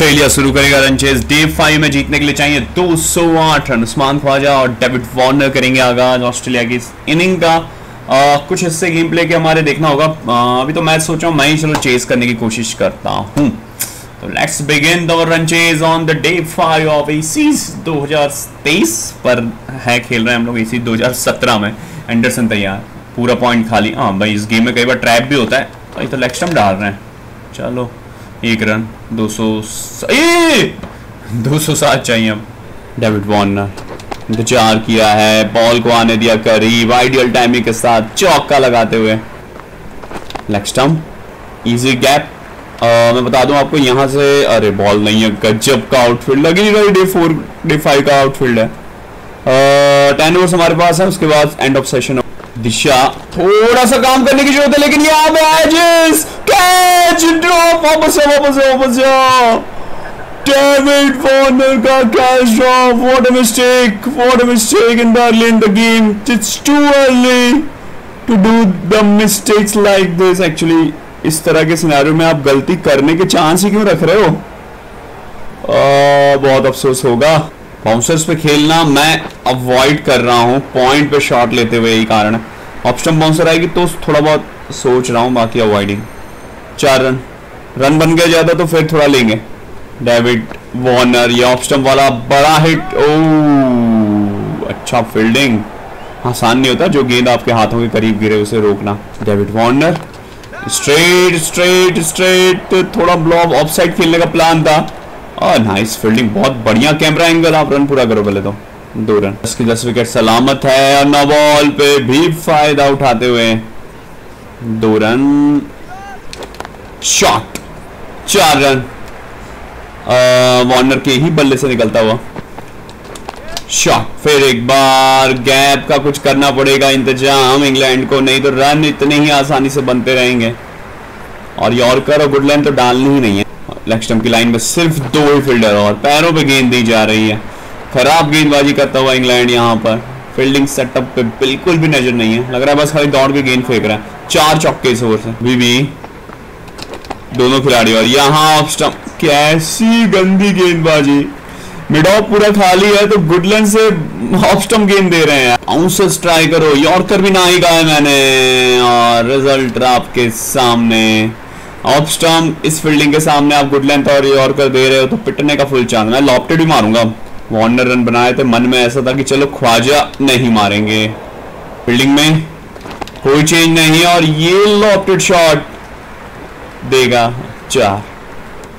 Australia शुरू करेगा run Chase de five में जीतने के लिए चाहिए 208 रन. उस्मान ख्वाजा और डेविड वार्नर करेंगे आगाज़ ऑस्ट्रेलिया की इनिंग का। आ, कुछ हिस्से गेम प्ले के हमारे देखना होगा। आ, अभी तो मैच सोच रहा हूँ मैं ही चलो चेस करने की कोशिश करता हूँ। तो let's begin the run on the day five of Ashes 2023 पर है खेल रहे हैं हम लोग एसी 2017 में। एंडरसन तैयार पूरा पॉइंट खाली। हाँ भाई इस गेम में कई बार ट्रैप भी होता है। भाई तो डाल रहे हैं। चलो। एक रन 200 दो सौ सात चाहिए अब। डेविड वार्नर इंतज़ार किया है बॉल को आने दिया करीब आइडियल टाइमिंग के साथ चौका लगाते हुए। नेक्स्ट लेक्स्टम इजी गैप आ, मैं बता दूँ आपको यहाँ से अरे बॉल नहीं है गजब का आउटफील्ड लगी नहीं रही डे फोर डे फाइव का आउटफील्ड है। टेन ओवर्स हमारे पास है उसके बाद एंड ऑफ़ सेशन दिशा। थोड़ा सा काम करने की ज़रूरत है लेकिन यहाँ पे एजेस कैच। ड्रॉप वापस जाओ वापस जाओ वापस जाओ डेविड वार्नर का catch drop. What a mistake what a mistake in in the game it's too early to do the mistakes like this actually इस तरह के सिनेरियो में आप गलती करने के चांस ही क्यों रख रहे हो? आ, बहुत अफसोस होगा। बाउंसर्स पे खेलना मैं अवॉइड कर रहा हूँ पॉइंट पे शॉट लेते हुए यही कारण है। ऑप्शन बाउंसर आएगी तो थोड़ा बहुत सोच रहा हूँ, बाकी अवॉइडिंग चार रन। रन बन गया ज़्यादा तो फिर थोड़ा लेंगे। डेविड वार्नर ये ऑप्शन वाला बड़ा हिट ओ अच्छा फील्डिंग आसान नहीं होता, जो गेंद आपके हाथों के करीब गिरे उसे रोकना। David Warner straight straight straight थोड़ा ब्लॉक ऑफ़ साइड खेलने का प्लान था। और नाइस फील्डिंग बहुत बढ़िया कैमरा एंगल आप रन पूरा करो पहले तो। दो रन दस दस विकेट सलामत है और नौ बॉल पे भी फ़ायदा उठाते हुए। दो रन शॉट चार रन वार्नर के ही बल्ले से निकलता हुआ। शॉट फिर एक बार गैप का कुछ करना पड़ेगा इंतज़ाम। इंग्लैंड को नहीं तो रन इतने ही आसानी से बनते रहेंगे। और यॉर्कर और गुडलैंड तो डालनी ही नहीं है। लेक्स्टम की लाइन में सिर्फ़ दो ही फील्डर और पैरों पे गेंद दी जा रही है। खराब गेंदबाजी करता हुआ इंग्लैंड यहाँ पर। फील्डिंग सेटअप पे बिल्कुल भी नज़र नहीं है। लग रहा है बस खाली दौड़ के गेंद फेंक रहा है। चार चौके इस ओवर से। बीबी, दोनों खिलाड़ी और यहाँ ऑफ़ स्टंप कैसी गंदी गेंदबाजी। मिड ऑफ़ पूरा खाली है तो गुडलैंड से ऑफ़ स्टंप गेंद दे रहे हैं। आउंसर्स ट्राई करो। यॉर्कर भी ना ही है मैंने। और रिज़ल्ट आपके सामने। ऑफ़ स्टंप इस फील्डिंग के सामने आप गुडलैंड और यॉर्कर दे रहे हो तो पिटने का फुल चांस मैं लॉप्टेड भी मारूँगा। वार्नर रन बनाए थे, मन में ऐसा था कि चलो ख्वाजा नहीं मारेंगे। फील्डिंग में कोई चेंज नहीं, और ये लॉप्टेड शॉट देगा चार।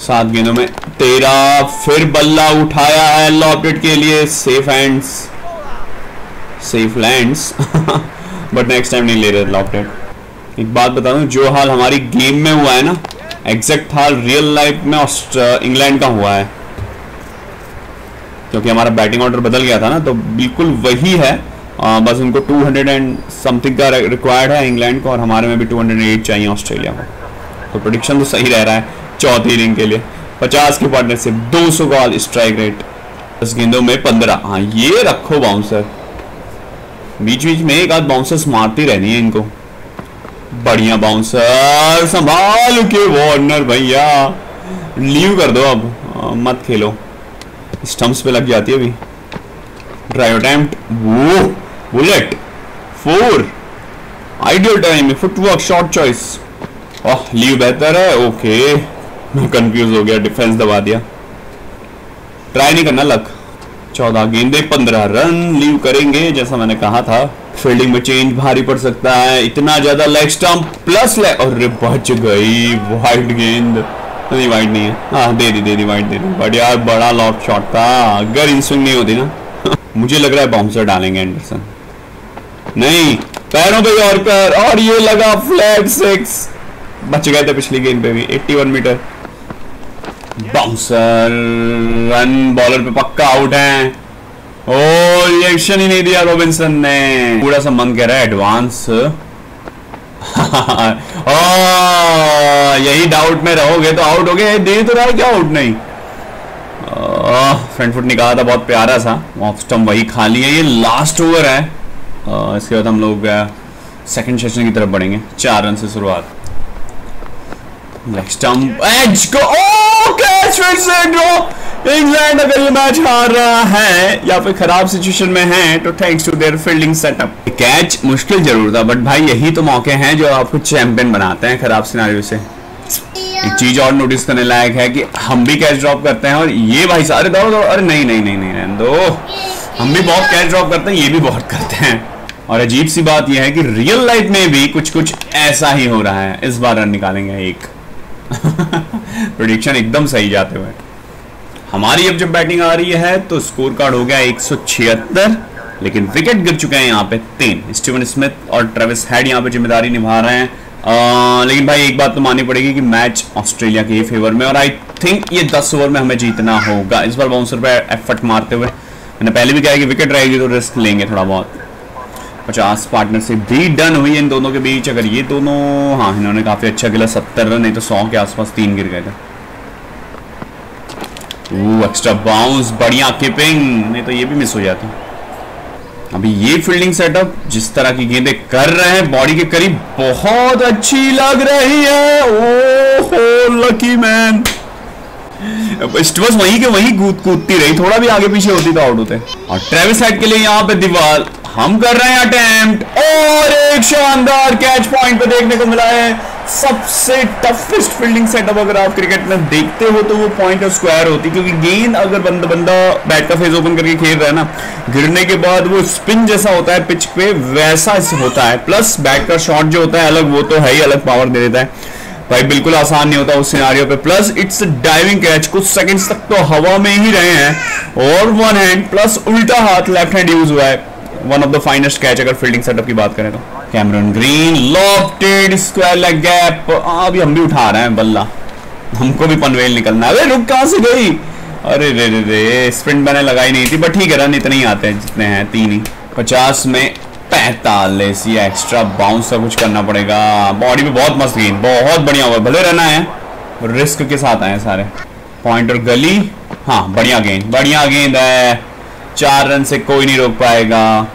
सात गेंदों में तेरा फिर बल्ला उठाया है लॉपटेड के लिए। Safe hands safe hands but next time नहीं ले रहे लॉपटेड एक बात बता दूँ जो हाल हमारी गेम में हुआ है ना एग्जैक्ट हाल रियल लाइफ में इंग्लैंड का हुआ है। क्योंकि हमारा बैटिंग ऑर्डर बदल गया था ना तो बिल्कुल वही है। आ, बस उनको 200 एंड समथिंग का रिक्वायर्ड है इंग्लैंड को और हमारे में भी 208 चाहिए ऑस्ट्रेलिया को। तो प्रोडिक्शन तो सही रह रहा है चौथी इनिंग के लिए। पचास की पार्टनरशिप दो सौ बॉल स्ट्राइक रेट दस गेंदों में पंद्रह। हाँ ये रखो बाउंसर बीच बीच में एक आध बाउंसर्स मारती रहनी है इनको। बढ़िया बाउंसर संभाल के वार्नर भैया। लीव कर दो अब, मत खेलो। स्टम्प्स पे लग जाती है अभी। Drive attempt bullet four ideal time footwork short choice oh leave बेहतर है ओके मैं कंफ्यूज हो गया डिफेंस दबा दिया। ट्राई नहीं करना लक चौदह गेंदे, पंद्रह रन लीव करेंगे। जैसा मैंने कहा था फील्डिंग में चेंज भारी पड़ सकता है। इतना ज़्यादा लेग स्टंप प्लस लेग और बच गई वाइट गेंद। नहीं वाइट नहीं है। हाँ दे दी दे the white they the. But यार, बड़ा लॉट शॉट था। अगर इन स्विंग नहीं होती ना। मुझे लग रहा है बाउंसर डालेंगे एंडरसन नहीं, पैरों पे और कर, और ये लगा फ्लैट सिक्स बच गए थे पिछली गेंद पे भी। 81 मीटर बाउंसर रन बॉलर पे पक्का आउट है। ओ रिएक्शन ही नहीं दिया रॉबिन्सन ने। पूरा सा मन कह रहा है एडवांस ओ यही डाउट में रहोगे तो आउट हो गए दे तो रहा है क्या आउट नहीं? फ्रंट फुट निकाला था बहुत प्यारा सा। ऑफ़ स्टम्प वही खाली है। ये लास्ट ओवर है। आ, इसके बाद हम लोग सेकंड सेशन की तरफ़ बढ़ेंगे। चार रन से शुरुआत। लेग स्टंप एज को ओ कैच फिर से ड्रॉ इंग्लैंड अगर ये मैच हार रहा है, या फिर खराब सिचुएशन में है तो thanks to their fielding setup catch मुश्किल ज़रूर था बट भाई यही तो मौके हैं जो आपको चैंपियन बनाते हैं खराब सिनारियों से। एक चीज़ और नोटिस करने लायक है कि हम भी कैच ड्रॉप करते हैं, और ये भाई सारे दौड़ दौड़, अरे नहीं नहीं नहीं नहीं दो हम भी बहुत कैच ड्रॉप करते हैं, ये भी बहुत करते हैं। और अजीब सी बात यह है कि रियल लाइफ में भी कुछ कुछ ऐसा ही हो रहा है। इस बार रन निकालेंगे एक। प्रोडिक्शन एकदम सही जाते हुए। हमारी अब जब बैटिंग आ रही है तो स्कोर कार्ड हो गया एक लेकिन विकेट गिर चुके हैं यहाँ पे तीन। स्टीवन स्मिथ और ट्रेविस हेड यहाँ पे ज़िम्मेदारी निभा रहे हैं। आ, लेकिन भाई एक बात तो माननी पड़ेगी कि मैच ऑस्ट्रेलिया के ही फेवर में और आई थिंक ये 10 ओवर में हमें जीतना होगा। इस बार बाउंसर पे एफर्ट मारते हुए। मैंने पहले भी कहा कि विकेट रहेगी तो रिस्क लेंगे थोड़ा बहुत। पचास पार्टनर से भी डन हुई है इन दोनों के बीच। अगर ये दोनों हाँ इन्होंने काफ़ी अच्छा खेला, सत्तर रन, नहीं तो सौ के आसपास तीन गिर गए थे। एक्स्ट्रा बाउंस बढ़िया कीपिंग नहीं तो ये भी मिस हो जाती अभी ये फील्डिंग सेटअप जिस तरह की गेंदे कर रहे हैं बॉडी के करीब बहुत अच्छी लग रही है। ओहो लकी मैन बस वहीं के वहीं कूद कूदती रही, थोड़ा भी आगे पीछे होती तो आउट होते। और ट्रेविस साइड के लिए यहाँ पे दीवार हम कर रहे हैं अटेम्प्ट और एक शानदार कैच पॉइंट पे देखने को मिला है। सबसे टफेस्ट फील्डिंग सेटअप अगर आप क्रिकेट में देखते हो तो वो पॉइंट और स्क्वायर होती, क्योंकि गेंद अगर बंदा बंदा बैट का फेस ओपन करके खेल रहा है ना, गिरने के बाद वो स्पिन जैसा होता है पिच पे वैसा होता है। प्लस बैट का शॉट जो होता है अलग, वो तो है ही, अलग पावर दे देता है। भाई, बिल्कुल आसान नहीं होता उस सिनारियो पे। प्लस इट्स डाइविंग कैच कुछ सेकंड्स तक तो हवा में ही रहे हैं। और वन हैंड प्लस उल्टा हाथ लेफ़्ट हैंड यूज़ हुआ है। One of the finest catch अगर फील्डिंग सेटअप की बात करें तो। Cameron Green lofted square leg gap अभी हम भी उठा रहे हैं, बल्ला। हमको भी पनवेल निकलना है। रुक कहाँ से गई? अरे, रे रे रे स्प्रिंट मैंने लगाई नहीं थी बट ठीक है रन इतने ही आते हैं जितने हैं, तीन ही। पचास में पैतालीस, ये एक्स्ट्रा बाउंस का कुछ करना पड़ेगा। बॉडी पे बहुत मस्त गेंद बहुत बढ़िया हुआ। भले रहना है रिस्क के साथ आए सारे। पॉइंट और गली हाँ बढ़िया गेंद बढ़िया गेंद है। चार रन से कोई नहीं रोक पाएगा।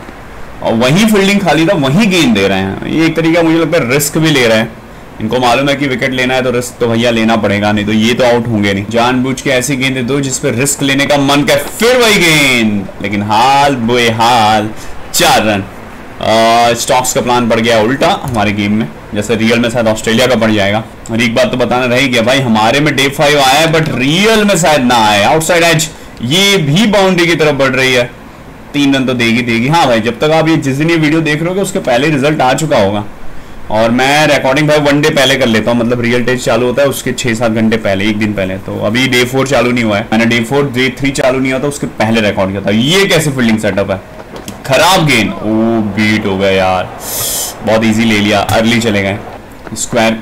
और वही फील्डिंग खाली था, वही गेंद दे रहे हैं। ये एक तरीका मुझे लगता है रिस्क भी ले रहे हैं। इनको मालूम है कि विकेट लेना है तो रिस्क तो भैया लेना पड़ेगा, नहीं तो ये तो आउट होंगे नहीं। जानबूझ के ऐसी गेंद दो जिसपे रिस्क लेने का मन कर, फिर वही गेंद लेकिन हाल बुए हाल चार रन। स्टॉक्स का प्लान बढ़ गया उल्टा हमारे गेम में। जैसे रियल में शायद ऑस्ट्रेलिया का बढ़ जाएगा। और एक बात तो बताना रह गया भाई, हमारे में डे फाइव आया है बट रियल में शायद ना आए आउटसाइड एज ये भी बाउंड्री की तरफ़ बढ़ रही है। तीन रन तो देगी देगी। हाँ भाई, जब तक आप ये जिस दिन ये वीडियो देख रहे हो उसके पहले रिज़ल्ट आ चुका होगा। और मैं रिकॉर्डिंग भाई वन डे पहले कर लेता हूँ मतलब रियल टेस्ट चालू होता है, उसके छह सात घंटे पहले, एक दिन पहले। तो अभी डे फोर चालू नहीं हुआ है। मैंने डे फोर डे थ्री चालू नहीं हुआ था, उसके पहले रिकॉर्ड किया था। ये कैसे फील्डिंग सेटअप है? खराब गेंद ओ बीट हो गया यार। बहुत इजी ले लिया। अर्ली चले गए। स्क्वायर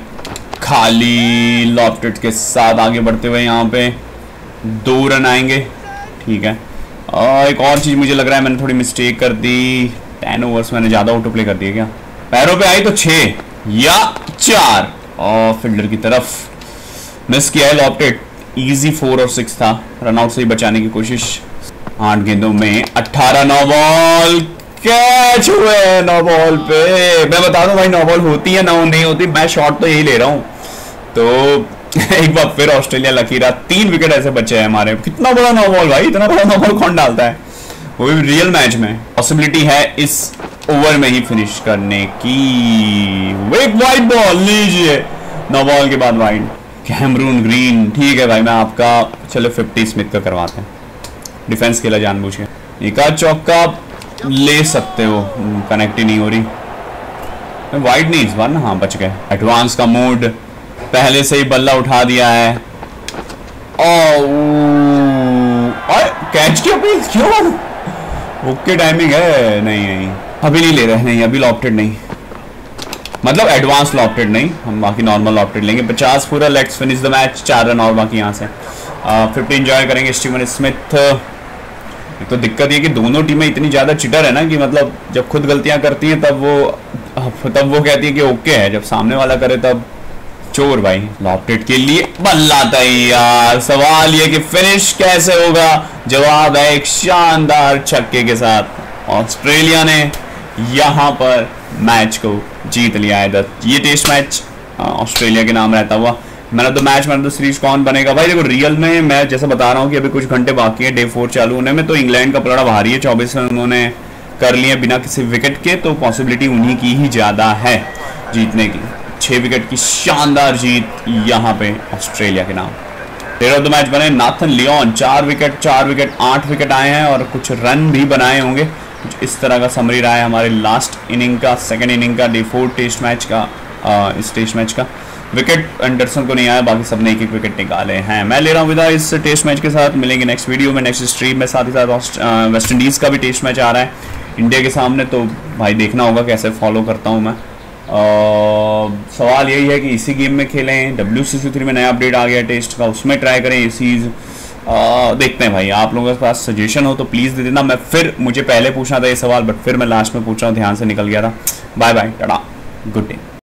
खाली लॉफ्टेड के साथ आगे बढ़ते हुए यहाँ पे दो रन आएँगे। ठीक है। एक और चीज़ मुझे लग रहा है, मैंने थोड़ी मिस्टेक कर दी। टेन ओवर्स मैंने ज़्यादा ऑटो प्ले कर दिया क्या? पैरों पे आई तो छः या चार। और फील्डर की तरफ़ मिस किया लॉफ्टेड इजी फोर और सिक्स था। रनआउट से ही बचाने की कोशिश। आठ गेंदों में अट्ठारह नौ बॉल कैच हुए नौ बॉल पे। मैं बता दूँ भाई, नौ बॉल होती है ना नहीं होती, मैं शॉट तो यही ले रहा हूँ। तो एक बार फिर ऑस्ट्रेलिया लकीरा तीन विकेट ऐसे बचे हैं हमारे। कितना बड़ा नौ बॉल भाई, इतना बड़ा नौ बॉल कौन डालता है? वो भी रियल मैच में। पॉसिबिलिटी है इस ओवर में ही फिनिश करने की। एक वाइट बॉल लीजिए। नौ बॉल के बाद वाइट कैमरून ग्रीन ठीक है भाई, मैं आपका, चलो फिफ्टी स्मिथ का करवाते हैं। डिफेंस खेला जानबूझ के आध चौका ले सकते हो। कनेक्ट ही नहीं हो रही। वाइड नहीं इस बार ना हाँ बच गए। एडवांस का मूड पहले से ही बल्ला उठा दिया है। और कैच की क्यों ओके टाइमिंग है। नहीं नहीं, अभी नहीं ले रहे, नहीं, अभी लॉफ्टेड नहीं। मतलब एडवांस लॉफ्टेड नहीं, हम बाकी नॉर्मल लॉफ्टेड लेंगे। पचास पूरा लेट्स फिनिश द मैच चार रन और बाकी यहाँ से। फिफ्टी इंजॉय करेंगे स्टीवन स्मिथ तो दिक्कत ये कि दोनों टीमें इतनी ज़्यादा चिटर है ना कि मतलब जब खुद गलतियाँ करती हैं, तब वो तब वो कहती है कि ओके है। जब सामने वाला करे, तब चोर भाई लॉपटेट के लिए बल्ला तैयार। सवाल ये कि फिनिश कैसे होगा? जवाब है एक शानदार छक्के के साथ। ऑस्ट्रेलिया ने यहाँ पर मैच को जीत लिया है। ये टेस्ट मैच ऑस्ट्रेलिया के नाम रहता हुआ। Man of the match man of the series कौन बनेगा? भाई देखो रियल में मैं जैसे बता रहा हूँ कि अभी कुछ घंटे बाकी है डे फोर चालू होने में तो इंग्लैंड का पलड़ा भारी है। चौबीस रन उन्होंने कर लिए बिना किसी विकेट के तो पॉसिबिलिटी उन्हीं की ही ज़्यादा है जीतने की। छः विकेट की शानदार जीत यहाँ पे ऑस्ट्रेलिया के नाम। प्लेयर ऑफ़ द मैच बने नाथन लियोन। चार विकेट चार विकेट आठ विकेट आए हैं और कुछ रन भी बनाए होंगे। कुछ इस तरह का समरी रहा है हमारे लास्ट इनिंग का सेकेंड इनिंग का डे फोर टेस्ट मैच का आ, इस टेस्ट मैच का। विकेट एंडरसन को नहीं आया बाकी सबने एक एक विकेट निकाले हैं। मैं ले रहा हूँ विदा इस टेस्ट मैच के साथ। मिलेंगे नेक्स्ट वीडियो में नेक्स्ट स्ट्रीम में। साथ ही साथ वेस्ट इंडीज़ का भी टेस्ट मैच आ रहा है। इंडिया के सामने तो भाई देखना होगा कैसे फॉलो करता हूँ मैं। सवाल यही है कि इसी गेम में खेलें डब्ल्यू सी सी थ्री में नया अपडेट आ गया टेस्ट का, उसमें ट्राई करें इसी देखते हैं भाई, आप लोगों के पास सजेशन हो तो प्लीज़ दे देना। मैं फिर, मुझे पहले पूछना था ये सवाल बट फिर मैं लास्ट में पूछ रहा हूँ, ध्यान से निकल गया था। Bye bye ta-ta. Good day